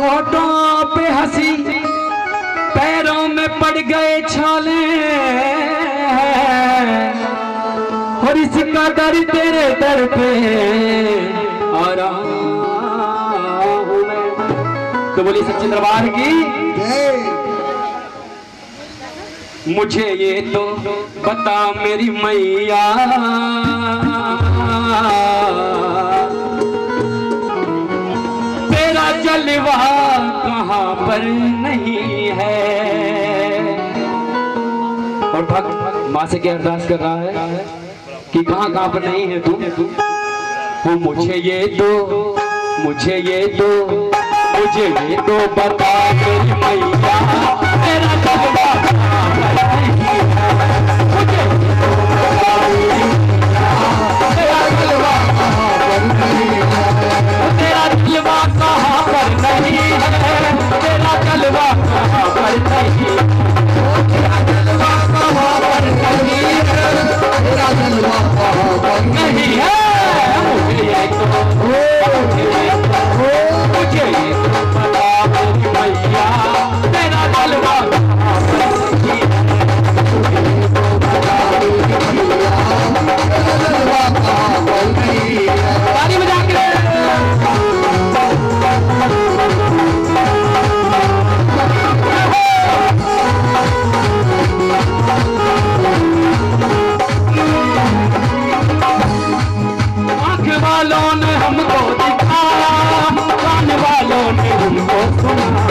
होठों पे हँसी, पैरों में पड़ गए छाले। और इसका दर तेरे दर पे हूँ तो बोली सच्चे दरबार की, मुझे ये तो बता मेरी मैया। तेरा जलवा कहाँ पर नहीं है? और भक्त माँ से क्या अरदास कर रहा है कि कहाँ कहाँ पर नहीं है तू वो मुझे ये तो मुझे ये तो मुझे ये तो बता मेरी मैया। तेरा जलवा Outro mar